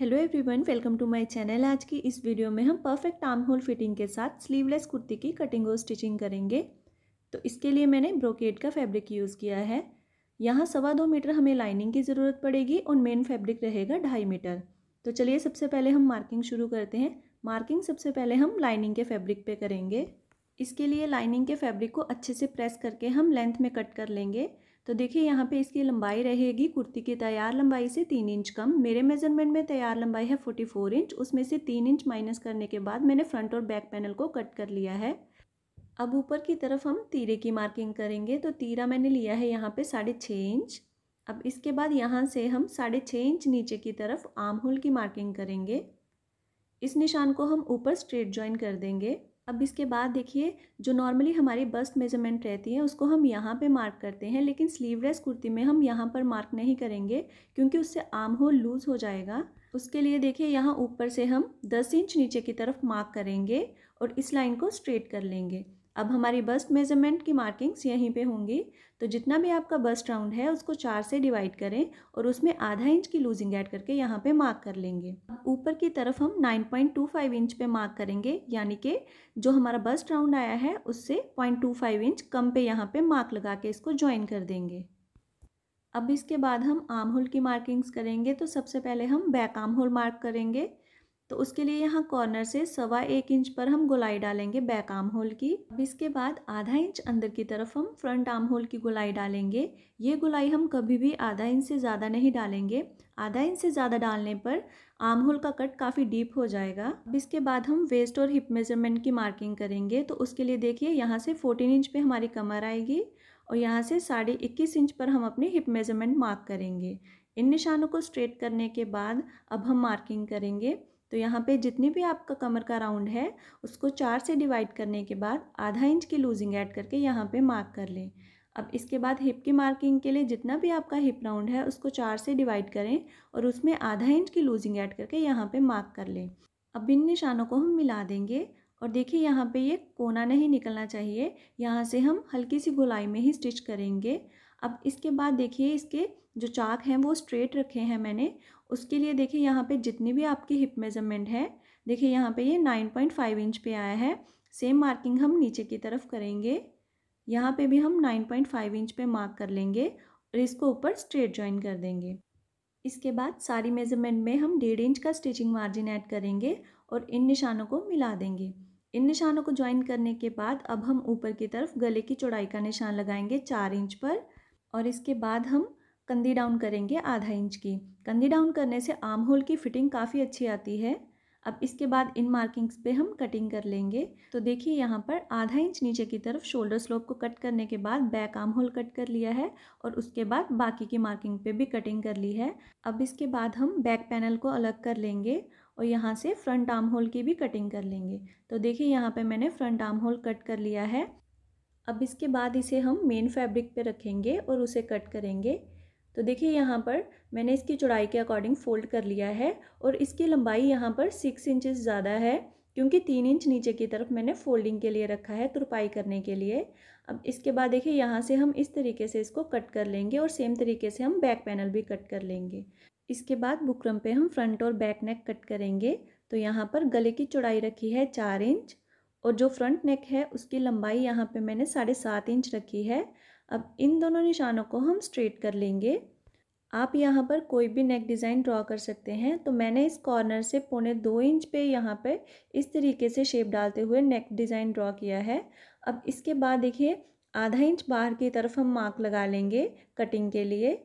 Hello everyone welcome to my channel आज की इस वीडियो में हम परफेक्ट आर्म होल फिटिंग के साथ स्लीवलेस कुर्ती की कटिंग और स्टिचिंग करेंगे। तो इसके लिए मैंने ब्रोकेट का फैब्रिक यूज़ किया है। यहाँ सवा दो मीटर हमें लाइनिंग की ज़रूरत पड़ेगी और मेन फैब्रिक रहेगा ढाई मीटर। तो चलिए सबसे पहले हम मार्किंग शुरू करते हैं। मार्किंग सबसे पहले हम लाइनिंग के फैब्रिक पे करेंगे। इसके लिए लाइनिंग के फैब्रिक को अच्छे से प्रेस करके हम लेंथ में कट कर लेंगे। तो देखिए, यहाँ पे इसकी लंबाई रहेगी कुर्ती की तैयार लंबाई से तीन इंच कम। मेरे मेज़रमेंट में तैयार लंबाई है फोर्टी फोर इंच। उसमें से तीन इंच माइनस करने के बाद मैंने फ्रंट और बैक पैनल को कट कर लिया है। अब ऊपर की तरफ़ हम तीरे की मार्किंग करेंगे। तो तीरा मैंने लिया है यहाँ पे साढ़े छः इंच। अब इसके बाद यहाँ से हम साढ़े छः इंच नीचे की तरफ़ आर्म होल की मार्किंग करेंगे। इस निशान को हम ऊपर स्ट्रेट ज्वाइन कर देंगे। अब इसके बाद देखिए, जो नॉर्मली हमारी बस्ट मेज़रमेंट रहती है, उसको हम यहाँ पे मार्क करते हैं, लेकिन स्लीवलेस कुर्ती में हम यहाँ पर मार्क नहीं करेंगे, क्योंकि उससे आम हो लूज़ हो जाएगा। उसके लिए देखिए, यहाँ ऊपर से हम 10 इंच नीचे की तरफ़ मार्क करेंगे और इस लाइन को स्ट्रेट कर लेंगे। अब हमारी बस्ट मेज़रमेंट की मार्किंग्स यहीं पे होंगी। तो जितना भी आपका बस्ट राउंड है, उसको चार से डिवाइड करें और उसमें आधा इंच की लूजिंग ऐड करके यहाँ पे मार्क कर लेंगे। ऊपर की तरफ़ हम 9.25 इंच पे मार्क करेंगे, यानी कि जो हमारा बस्ट राउंड आया है, उससे 0.25 इंच कम पे यहाँ पे मार्क लगा के इसको ज्वाइन कर देंगे। अब इसके बाद हम आर्म होल की मार्किंग्स करेंगे तो सबसे पहले हम बैक आर्म होल मार्क करेंगे। तो उसके लिए यहाँ कॉर्नर से सवा एक इंच पर हम गोलाई डालेंगे बैक आर्म होल की। अब इसके बाद आधा इंच अंदर की तरफ़ हम फ्रंट आर्म होल की गोलाई डालेंगे। ये गोलाई हम कभी भी आधा इंच से ज़्यादा नहीं डालेंगे। आधा इंच से ज़्यादा डालने पर आर्म होल का कट काफ़ी डीप हो जाएगा। अब इसके बाद हम वेस्ट और हिप मेज़रमेंट की मार्किंग करेंगे। तो उसके लिए देखिए यहाँ से फोर्टीन इंच पर हमारी कमर आएगी और यहाँ से साढ़े इक्कीस इंच पर हम अपने हिप मेज़रमेंट मार्क करेंगे। इन निशानों को स्ट्रेट करने के बाद अब हम मार्किंग करेंगे। तो यहाँ पे जितनी भी आपका कमर का राउंड है, उसको चार से डिवाइड करने के बाद आधा इंच की लूजिंग ऐड करके यहाँ पे मार्क कर लें। अब इसके बाद हिप की मार्किंग के लिए जितना भी आपका हिप राउंड है, उसको चार से डिवाइड करें और उसमें आधा इंच की लूजिंग ऐड करके यहाँ पे मार्क कर लें। अब इन निशानों को हम मिला देंगे और देखिए यहाँ पे ये कोना नहीं निकलना चाहिए, यहाँ से हम हल्की सी गोलाई में ही स्टिच करेंगे। अब इसके बाद देखिए इसके जो चाक हैं वो स्ट्रेट रखे हैं मैंने। उसके लिए देखिए यहाँ पे जितनी भी आपकी हिप मेज़रमेंट है, देखिए यहाँ पे ये नाइन पॉइंट फाइव इंच पे आया है। सेम मार्किंग हम नीचे की तरफ़ करेंगे। यहाँ पे भी हम नाइन पॉइंट फाइव इंच पे मार्क कर लेंगे और इसको ऊपर स्ट्रेट ज्वाइन कर देंगे। इसके बाद सारी मेज़रमेंट में हम डेढ़ इंच का स्टिचिंग मार्जिन ऐड करेंगे और इन निशानों को मिला देंगे। इन निशानों को ज्वाइन करने के बाद अब हम ऊपर की तरफ़ गले की चौड़ाई का निशान लगाएँगे चार इंच पर। और इसके बाद हम कंदी डाउन करेंगे आधा इंच की। कंदी डाउन करने से आर्म होल की फिटिंग काफ़ी अच्छी आती है। अब इसके बाद इन मार्किंग्स पे हम कटिंग कर लेंगे। तो देखिए यहाँ पर आधा इंच नीचे की तरफ़ शोल्डर स्लोप को कट करने के बाद बैक आर्म होल कट कर लिया है और उसके बाद बाकी की मार्किंग पे भी कटिंग कर ली है। अब इसके बाद हम बैक पैनल को अलग कर लेंगे और यहाँ से फ्रंट आर्म होल की भी कटिंग कर लेंगे। तो देखिए यहाँ पे मैंने फ्रंट आर्म होल कट कर लिया है। अब इसके बाद इसे हम मेन फैब्रिक पे रखेंगे और उसे कट करेंगे। तो देखिए यहाँ पर मैंने इसकी चौड़ाई के अकॉर्डिंग फ़ोल्ड कर लिया है और इसकी लंबाई यहाँ पर सिक्स इंचज़ ज़्यादा है, क्योंकि तीन इंच नीचे की तरफ़ मैंने फोल्डिंग के लिए रखा है तुरपाई करने के लिए। अब इसके बाद देखिए यहाँ से हम इस तरीके से इसको कट कर लेंगे और सेम तरीके से हम बैक पैनल भी कट कर लेंगे। इसके बाद बुकरम पे हम फ्रंट और बैक नेक कट करेंगे। तो यहाँ पर गले की चौड़ाई रखी है चार इंच और जो फ्रंट नेक है, उसकी लंबाई यहाँ पे मैंने साढ़े सात इंच रखी है। अब इन दोनों निशानों को हम स्ट्रेट कर लेंगे। आप यहाँ पर कोई भी नेक डिज़ाइन ड्रॉ कर सकते हैं। तो मैंने इस कॉर्नर से पौने दो इंच पे यहाँ पे इस तरीके से शेप डालते हुए नेक डिज़ाइन ड्रॉ किया है। अब इसके बाद देखिए, आधा इंच बाहर की तरफ़ हम मार्क लगा लेंगे कटिंग के लिए।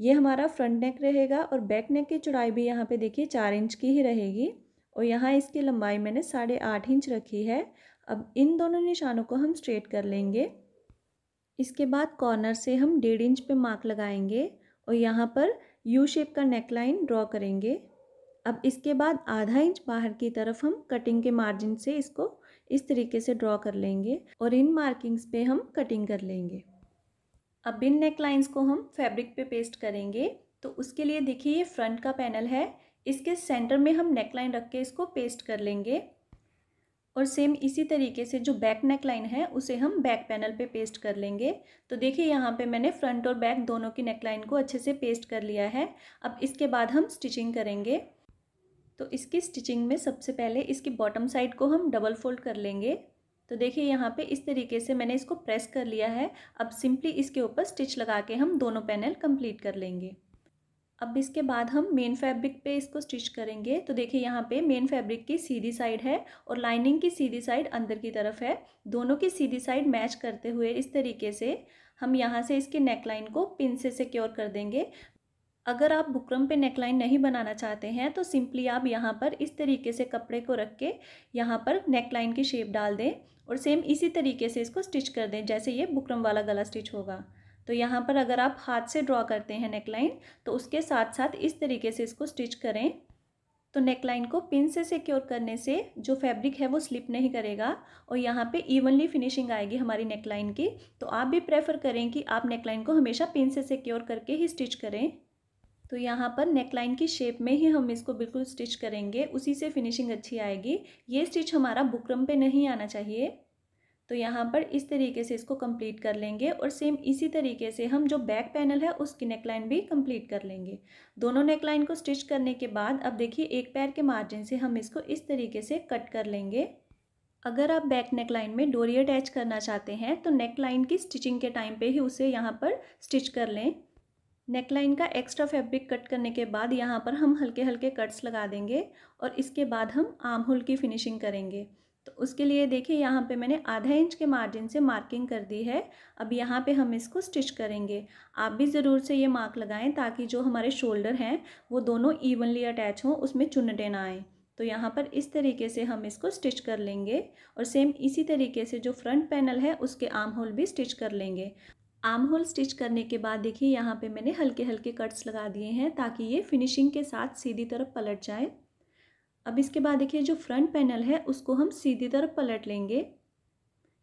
ये हमारा फ्रंट नेक रहेगा और बैक नेक की चौड़ाई भी यहाँ पे देखिए चार इंच की ही रहेगी। और यहाँ इसकी लंबाई मैंने साढ़े आठ इंच रखी है। अब इन दोनों निशानों को हम स्ट्रेट कर लेंगे। इसके बाद कॉर्नर से हम डेढ़ इंच पे मार्क लगाएँगे और यहाँ पर यू शेप का नेकलाइन ड्रॉ करेंगे। अब इसके बाद आधा इंच बाहर की तरफ़ हम कटिंग के मार्जिन से इसको इस तरीके से ड्रॉ कर लेंगे और इन मार्किंग्स पे हम कटिंग कर लेंगे। अब इन नेक लाइन्स को हम फैब्रिक पे पेस्ट करेंगे। तो उसके लिए देखिए ये फ्रंट का पैनल है। इसके सेंटर में हम नेक लाइन रख के इसको पेस्ट कर लेंगे। और सेम इसी तरीके से जो बैक नेक लाइन है, उसे हम बैक पैनल पे पेस्ट कर लेंगे। तो देखिए यहाँ पे मैंने फ्रंट और बैक दोनों की नेक लाइन को अच्छे से पेस्ट कर लिया है। अब इसके बाद हम स्टिचिंग करेंगे। तो इसकी स्टिचिंग में सबसे पहले इसकी बॉटम साइड को हम डबल फोल्ड कर लेंगे। तो देखिए यहाँ पे इस तरीके से मैंने इसको प्रेस कर लिया है। अब सिंपली इसके ऊपर स्टिच लगा के हम दोनों पैनल कंप्लीट कर लेंगे। अब इसके बाद हम मेन फैब्रिक पे इसको स्टिच करेंगे। तो देखिए यहाँ पे मेन फैब्रिक की सीधी साइड है और लाइनिंग की सीधी साइड अंदर की तरफ़ है। दोनों की सीधी साइड मैच करते हुए इस तरीके से हम यहाँ से इसके नेकलाइन को पिन से सिक्योर कर देंगे। अगर आप बुकरम पे नेकलाइन नहीं बनाना चाहते हैं तो सिंपली आप यहाँ पर इस तरीके से कपड़े को रख के यहाँ पर नेकलाइन की शेप डाल दें और सेम इसी तरीके से इसको स्टिच कर दें, जैसे ये बुकरम वाला गला स्टिच होगा। तो यहाँ पर अगर आप हाथ से ड्रॉ करते हैं नेकलाइन तो उसके साथ साथ इस तरीके से इसको स्टिच करें। तो नेकलाइन को पिन से सिक्योर करने से जो फैब्रिक है वो स्लिप नहीं करेगा और यहाँ पे इवनली फिनिशिंग आएगी हमारी नेकलाइन की। तो आप भी प्रेफर करें कि आप नेकलाइन को हमेशा पिन से सिक्योर करके ही स्टिच करें। तो यहाँ पर नेकलाइन की शेप में ही हम इसको बिल्कुल स्टिच करेंगे, उसी से फिनिशिंग अच्छी आएगी। ये स्टिच हमारा बुकरम पे नहीं आना चाहिए। तो यहाँ पर इस तरीके से इसको कंप्लीट कर लेंगे और सेम इसी तरीके से हम जो बैक पैनल है, उसकी नेकलाइन भी कंप्लीट कर लेंगे। दोनों नेकलाइन को स्टिच करने के बाद अब देखिए एक पैर के मार्जिन से हम इसको इस तरीके से कट कर लेंगे। अगर आप बैक नेकलाइन में डोरी अटैच करना चाहते हैं तो नेकलाइन की स्टिचिंग के टाइम पे ही उसे यहाँ पर स्टिच कर लें। नेकलाइन का एक्स्ट्रा फैब्रिक कट करने के बाद यहाँ पर हम हल्के हल्के कट्स लगा देंगे और इसके बाद हम आम होल की फिनिशिंग करेंगे। तो उसके लिए देखिए यहाँ पे मैंने आधा इंच के मार्जिन से मार्किंग कर दी है। अब यहाँ पे हम इसको स्टिच करेंगे। आप भी ज़रूर से ये मार्क लगाएँ ताकि जो हमारे शोल्डर हैं, वो दोनों इवनली अटैच हों, उसमें चुनटे ना आएँ। तो यहाँ पर इस तरीके से हम इसको स्टिच कर लेंगे और सेम इसी तरीके से जो फ्रंट पैनल है, उसके आर्म होल भी स्टिच कर लेंगे। आर्म होल स्टिच करने के बाद देखिए यहाँ पे मैंने हल्के हल्के कट्स लगा दिए हैं ताकि ये फिनिशिंग के साथ सीधी तरफ़ पलट जाए। अब इसके बाद देखिए, जो फ्रंट पैनल है, उसको हम सीधी तरफ़ पलट लेंगे।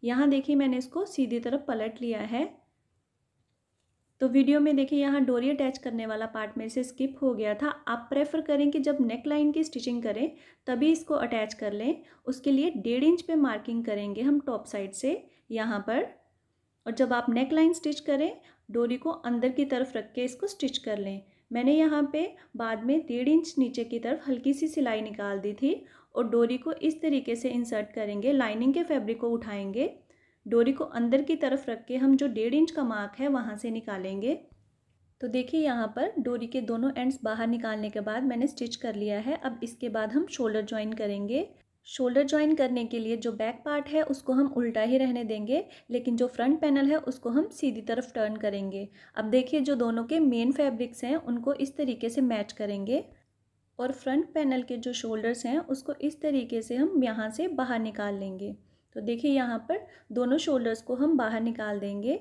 यहाँ देखिए, मैंने इसको सीधी तरफ़ पलट लिया है। तो वीडियो में देखिए, यहाँ डोरी अटैच करने वाला पार्ट में से स्किप हो गया था। आप प्रेफर करें कि जब नेक लाइन की स्टिचिंग करें, तभी इसको अटैच कर लें। उसके लिए डेढ़ इंच पे मार्किंग करेंगे हम टॉप साइड से, यहाँ पर। और जब आप नेक लाइन स्टिच करें, डोरी को अंदर की तरफ़ रख के इसको स्टिच कर लें। मैंने यहाँ पे बाद में डेढ़ इंच नीचे की तरफ़ हल्की सी सिलाई निकाल दी थी और डोरी को इस तरीके से इंसर्ट करेंगे लाइनिंग के फैब्रिक को उठाएँगे। डोरी को अंदर की तरफ़ रख के हम जो डेढ़ इंच का मार्क है वहाँ से निकालेंगे। तो देखिए यहाँ पर डोरी के दोनों एंड्स बाहर निकालने के बाद मैंने स्टिच कर लिया है। अब इसके बाद हम शोल्डर ज्वाइन करेंगे। शोल्डर ज्वाइन करने के लिए जो बैक पार्ट है, उसको हम उल्टा ही रहने देंगे, लेकिन जो फ्रंट पैनल है, उसको हम सीधी तरफ़ टर्न करेंगे। अब देखिए जो दोनों के मेन फैब्रिक्स हैं, उनको इस तरीके से मैच करेंगे और फ्रंट पैनल के जो शोल्डर्स हैं, उसको इस तरीके से हम यहाँ से बाहर निकाल लेंगे। तो देखिए यहाँ पर दोनों शोल्डर्स को हम बाहर निकाल देंगे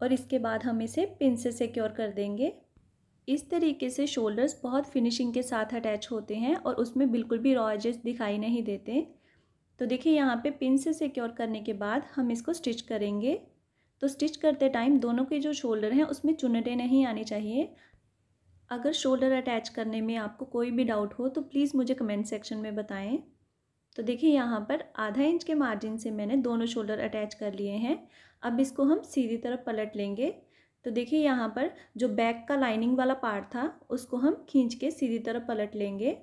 और इसके बाद हम इसे पिन से सिक्योर कर देंगे। इस तरीके से शोल्डर्स बहुत फिनिशिंग के साथ अटैच होते हैं और उसमें बिल्कुल भी रॉ एजेस दिखाई नहीं देते। तो देखिए यहाँ पे पिन से सिक्योर करने के बाद हम इसको स्टिच करेंगे। तो स्टिच करते टाइम दोनों के जो शोल्डर हैं उसमें चुनटे नहीं आनी चाहिए। अगर शोल्डर अटैच करने में आपको कोई भी डाउट हो तो प्लीज़ मुझे कमेंट सेक्शन में बताएँ। तो देखिए यहाँ पर आधा इंच के मार्जिन से मैंने दोनों शोल्डर अटैच कर लिए हैं। अब इसको हम सीधी तरफ़ पलट लेंगे। तो देखिए यहाँ पर जो बैक का लाइनिंग वाला पार्ट था, उसको हम खींच के सीधी तरफ़ पलट लेंगे।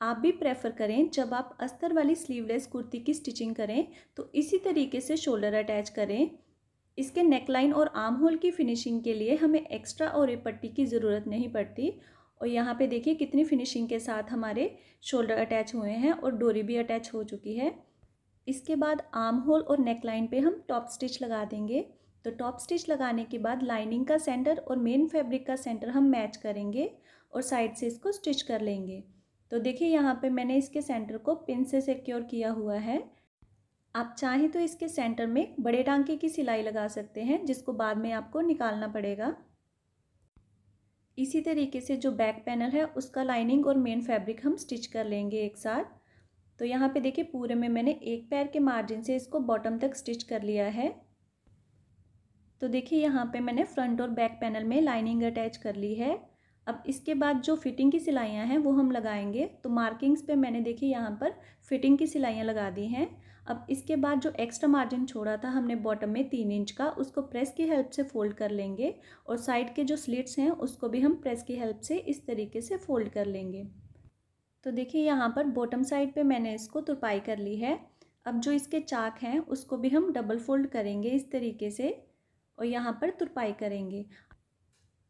आप भी प्रेफर करें जब आप अस्तर वाली स्लीवलेस कुर्ती की स्टिचिंग करें तो इसी तरीके से शोल्डर अटैच करें। इसके नेकलाइन और आर्म होल की फिनिशिंग के लिए हमें एक्स्ट्रा और पट्टी की ज़रूरत नहीं पड़ती। और यहाँ पे देखिए कितनी फिनिशिंग के साथ हमारे शोल्डर अटैच हुए हैं और डोरी भी अटैच हो चुकी है। इसके बाद आर्म होल और नेकलाइन पे हम टॉप स्टिच लगा देंगे। तो टॉप स्टिच लगाने के बाद लाइनिंग का सेंटर और मेन फैब्रिक का सेंटर हम मैच करेंगे और साइड से इसको स्टिच कर लेंगे। तो देखिए यहाँ पे मैंने इसके सेंटर को पिन से सिक्योर किया हुआ है। आप चाहें तो इसके सेंटर में बड़े टांके की सिलाई लगा सकते हैं, जिसको बाद में आपको निकालना पड़ेगा। इसी तरीके से जो बैक पैनल है, उसका लाइनिंग और मेन फैब्रिक हम स्टिच कर लेंगे एक साथ। तो यहाँ पे देखिए पूरे में मैंने एक पैर के मार्जिन से इसको बॉटम तक स्टिच कर लिया है। तो देखिए यहाँ पे मैंने फ्रंट और बैक पैनल में लाइनिंग अटैच कर ली है। अब इसके बाद जो फिटिंग की सिलाइयाँ हैं, वो हम लगाएँगे। तो मार्किंग्स पे मैंने देखिए यहाँ पर फिटिंग की सिलाइयाँ लगा दी हैं। अब इसके बाद जो एक्स्ट्रा मार्जिन छोड़ा था हमने बॉटम में तीन इंच का, उसको प्रेस की हेल्प से फोल्ड कर लेंगे और साइड के जो स्लिट्स हैं, उसको भी हम प्रेस की हेल्प से इस तरीके से फोल्ड कर लेंगे। तो देखिए यहाँ पर बॉटम साइड पे मैंने इसको तुरपाई कर ली है। अब जो इसके चाक हैं, उसको भी हम डबल फोल्ड करेंगे इस तरीके से। और यहाँ पर तुरपाई करेंगे।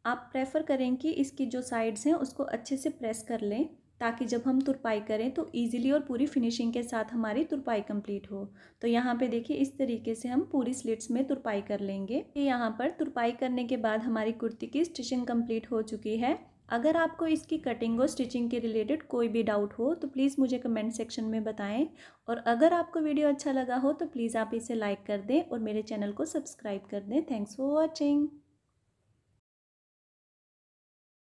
आप प्रेफर करें कि इसकी जो साइड्स हैं उसको अच्छे से प्रेस कर लें ताकि जब हम तुरपाई करें तो इजीली और पूरी फिनिशिंग के साथ हमारी तुरपाई कंप्लीट हो। तो यहाँ पे देखिए इस तरीके से हम पूरी स्लिट्स में तुरपाई कर लेंगे। यहाँ पर तुरपाई करने के बाद हमारी कुर्ती की स्टिचिंग कंप्लीट हो चुकी है। अगर आपको इसकी कटिंग और स्टिचिंग के रिलेटेड कोई भी डाउट हो तो प्लीज़ मुझे कमेंट सेक्शन में बताएँ। और अगर आपको वीडियो अच्छा लगा हो तो प्लीज़ आप इसे लाइक कर दें और मेरे चैनल को सब्सक्राइब कर दें। Thanks for watching